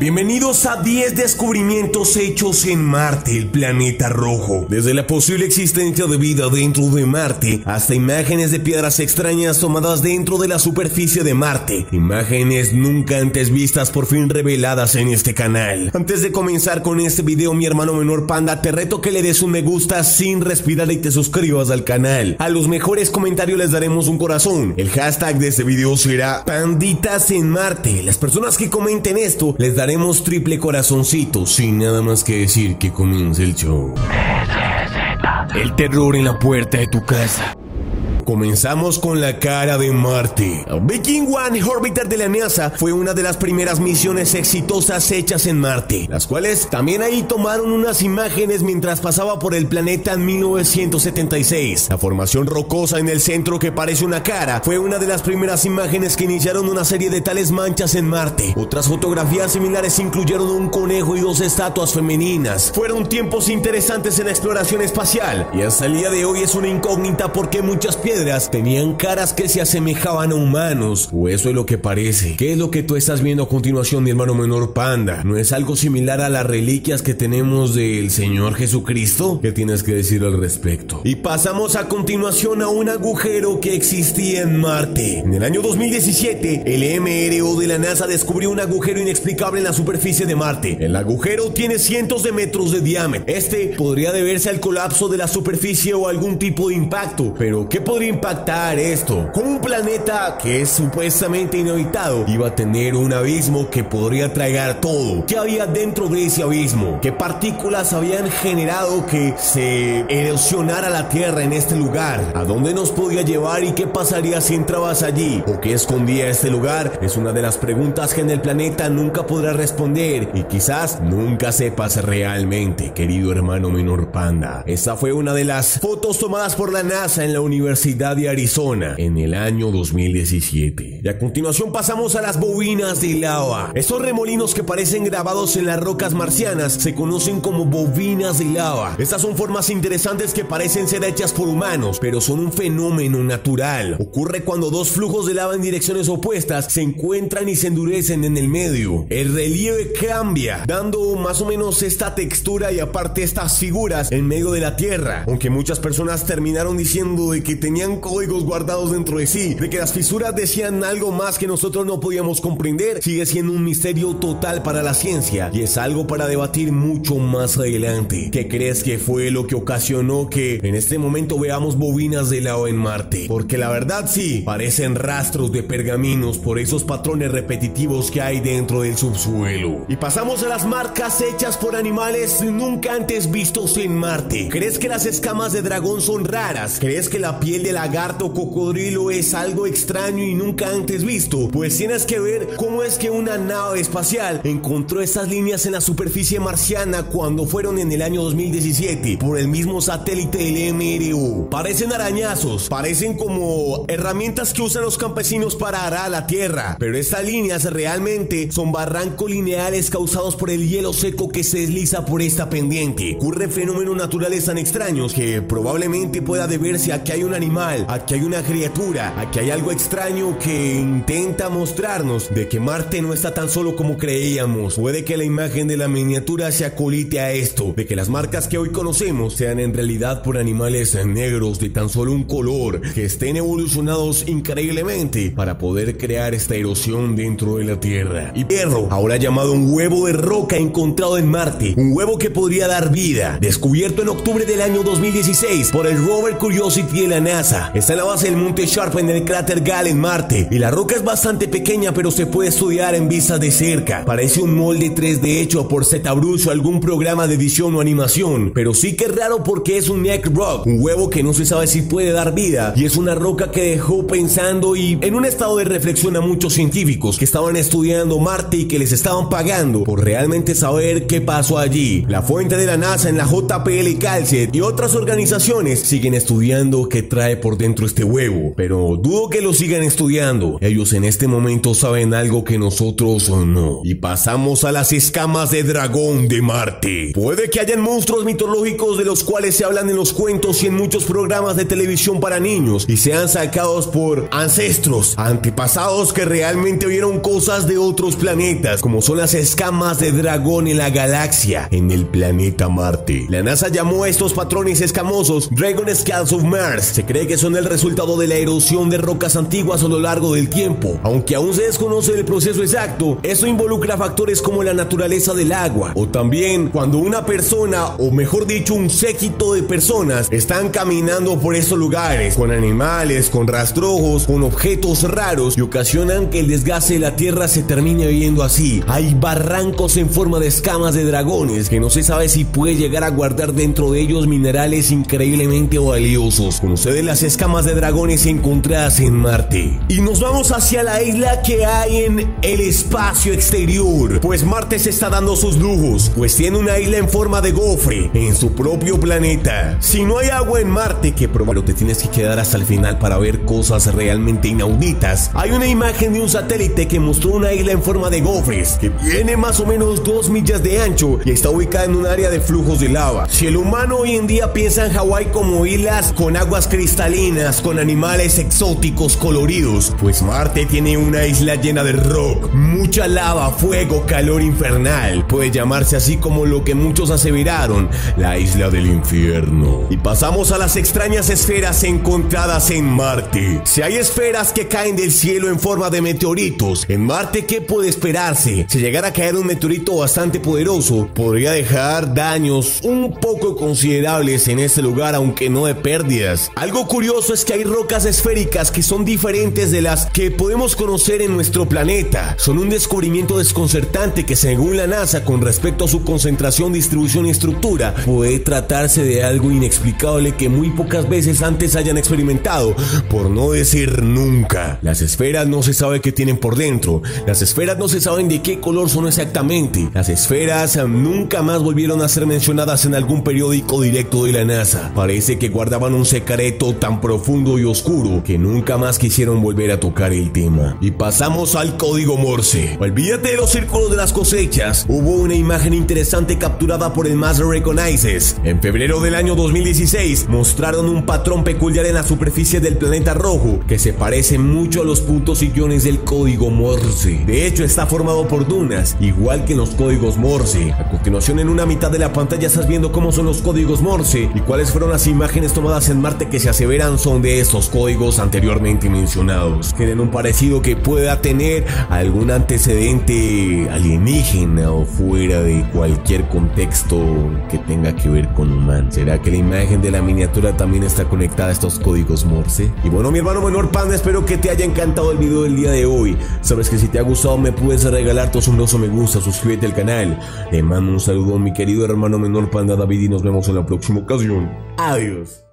Bienvenidos a 10 descubrimientos hechos en Marte, el planeta rojo. Desde la posible existencia de vida dentro de Marte hasta imágenes de piedras extrañas tomadas dentro de la superficie de Marte. Imágenes nunca antes vistas por fin reveladas en este canal. Antes de comenzar con este video, mi hermano menor panda, te reto que le des un me gusta sin respirar y te suscribas al canal. A los mejores comentarios les daremos un corazón. El hashtag de este video será Panditas en Marte. Las personas que comenten esto les daré haremos triple corazoncito sin nada más que decir que comience el show. El terror en la puerta de tu casa. Comenzamos con la cara de Marte. Viking One Orbiter de la NASA fue una de las primeras misiones exitosas hechas en Marte, las cuales también ahí tomaron unas imágenes mientras pasaba por el planeta en 1976. La formación rocosa en el centro que parece una cara fue una de las primeras imágenes que iniciaron una serie de tales manchas en Marte. Otras fotografías similares incluyeron un conejo y dos estatuas femeninas. Fueron tiempos interesantes en la exploración espacial y hasta el día de hoy es una incógnita porque muchas piedras tenían caras que se asemejaban a humanos, o eso es lo que parece. ¿Qué es lo que tú estás viendo a continuación, mi hermano menor panda? ¿No es algo similar a las reliquias que tenemos del Señor Jesucristo? ¿Qué tienes que decir al respecto? Y pasamos a continuación a un agujero que existía en Marte. En el año 2017, el MRO de la NASA descubrió un agujero inexplicable en la superficie de Marte. El agujero tiene cientos de metros de diámetro. Este podría deberse al colapso de la superficie o algún tipo de impacto, pero ¿qué podría impactar esto? Como un planeta que es supuestamente inhabitado iba a tener un abismo que podría tragar todo. ¿Qué había dentro de ese abismo? ¿Qué partículas habían generado que se erosionara la Tierra en este lugar? ¿A dónde nos podía llevar y qué pasaría si entrabas allí? ¿O qué escondía este lugar? Es una de las preguntas que en el planeta nunca podrás responder y quizás nunca sepas realmente, querido hermano menor panda. Esta fue una de las fotos tomadas por la NASA en la Universidad de Arizona en el año 2017. Y a continuación pasamos a las bobinas de lava. Estos remolinos que parecen grabados en las rocas marcianas se conocen como bobinas de lava. Estas son formas interesantes que parecen ser hechas por humanos, pero son un fenómeno natural. Ocurre cuando dos flujos de lava en direcciones opuestas se encuentran y se endurecen en el medio. El relieve cambia, dando más o menos esta textura y aparte estas figuras en medio de la tierra. Aunque muchas personas terminaron diciendo de que tenían códigos guardados dentro de sí, de que las fisuras decían algo más que nosotros no podíamos comprender, sigue siendo un misterio total para la ciencia y es algo para debatir mucho más adelante. ¿Qué crees que fue lo que ocasionó que en este momento veamos bobinas de lado en Marte? Porque la verdad sí, parecen rastros de pergaminos por esos patrones repetitivos que hay dentro del subsuelo. Y pasamos a las marcas hechas por animales nunca antes vistos en Marte. ¿Crees que las escamas de dragón son raras? ¿Crees que la piel de lagarto cocodrilo es algo extraño y nunca antes visto, pues tienes que ver cómo es que una nave espacial encontró estas líneas en la superficie marciana cuando fueron en el año 2017 por el mismo satélite del. Parecen arañazos, parecen como herramientas que usan los campesinos para arar la tierra, pero estas líneas realmente son barrancos lineales causados por el hielo seco que se desliza por esta pendiente. Ocurren fenómenos naturales tan extraños que probablemente pueda deberse a que hay un animal aquí hay una criatura, aquí hay algo extraño que intenta mostrarnos de que Marte no está tan solo como creíamos. Puede que la imagen de la miniatura se acolite a esto, de que las marcas que hoy conocemos sean en realidad por animales negros de tan solo un color, que estén evolucionados increíblemente para poder crear esta erosión dentro de la Tierra. Y perro, ahora llamado un huevo de roca encontrado en Marte, un huevo que podría dar vida, descubierto en octubre del año 2016 por el rover Curiosity de la NASA Está en la base del monte Sharp en el cráter Gale en Marte. Y la roca es bastante pequeña, pero se puede estudiar en vista de cerca. Parece un molde 3D hecho por ZBrush o algún programa de edición o animación. Pero sí que es raro porque es un neck rock, un huevo que no se sabe si puede dar vida. Y es una roca que dejó pensando y en un estado de reflexión a muchos científicos que estaban estudiando Marte y que les estaban pagando por realmente saber qué pasó allí. La fuente de la NASA en la JPL Calcet y otras organizaciones siguen estudiando qué trae por dentro este huevo, pero dudo que lo sigan estudiando. Ellos en este momento saben algo que nosotros no. Y pasamos a las escamas de dragón de Marte. Puede que hayan monstruos mitológicos de los cuales se hablan en los cuentos y en muchos programas de televisión para niños y sean sacados por ancestros, antepasados que realmente vieron cosas de otros planetas, como son las escamas de dragón en la galaxia, en el planeta Marte. La NASA llamó a estos patrones escamosos Dragon Scales of Mars. Se cree que son el resultado de la erosión de rocas antiguas a lo largo del tiempo. Aunque aún se desconoce el proceso exacto, eso involucra factores como la naturaleza del agua, o también cuando una persona, o mejor dicho, un séquito de personas, están caminando por esos lugares, con animales, con rastrojos, con objetos raros, y ocasionan que el desgaste de la Tierra se termine viendo así. Hay barrancos en forma de escamas de dragones, que no se sabe si puede llegar a guardar dentro de ellos minerales increíblemente valiosos. Con ustedes las escamas de dragones encontradas en Marte. Y nos vamos hacia la isla que hay en el espacio exterior, pues Marte se está dando sus lujos, pues tiene una isla en forma de gofre en su propio planeta. Si no hay agua en Marte, que probablemente te tienes que quedar hasta el final para ver cosas realmente inauditas, hay una imagen de un satélite que mostró una isla en forma de gofres, que tiene más o menos dos millas de ancho y está ubicada en un área de flujos de lava. Si el humano hoy en día piensa en Hawái como islas con aguas cristalinas, con animales exóticos coloridos, pues Marte tiene una isla llena de rock, mucha lava, fuego, calor infernal. Puede llamarse así como lo que muchos aseveraron, la isla del infierno. Y pasamos a las extrañas esferas encontradas en Marte. Si hay esferas que caen del cielo en forma de meteoritos, en Marte, ¿qué puede esperarse? Si llegara a caer un meteorito bastante poderoso, podría dejar daños un poco considerables en este lugar, aunque no de pérdidas. Algo curioso es que hay rocas esféricas que son diferentes de las que podemos conocer en nuestro planeta. Son un descubrimiento desconcertante que según la NASA con respecto a su concentración, distribución y estructura, puede tratarse de algo inexplicable que muy pocas veces antes hayan experimentado, por no decir nunca. Las esferas no se sabe qué tienen por dentro, las esferas no se saben de qué color son exactamente, las esferas nunca más volvieron a ser mencionadas en algún periódico directo de la NASA. Parece que guardaban un secreto tan profundo y oscuro que nunca más quisieron volver a tocar el tema. Y pasamos al código Morse. Olvídate de los círculos de las cosechas. Hubo una imagen interesante capturada por el Master Recognizes. En febrero del año 2016 mostraron un patrón peculiar en la superficie del planeta rojo que se parece mucho a los puntos y guiones del código Morse. De hecho está formado por dunas, igual que en los códigos Morse. A continuación en una mitad de la pantalla estás viendo cómo son los códigos Morse y cuáles fueron las imágenes tomadas en Marte que se aseveran son de estos códigos anteriormente mencionados. Tienen un parecido que pueda tener algún antecedente alienígena o fuera de cualquier contexto que tenga que ver con humano. ¿Será que la imagen de la miniatura también está conectada a estos códigos Morse? Y bueno, mi hermano menor panda, espero que te haya encantado el video del día de hoy. Sabes que si te ha gustado me puedes regalar tu asombroso me gusta, suscríbete al canal. Le mando un saludo a mi querido hermano menor Panda David y nos vemos en la próxima ocasión. Adiós.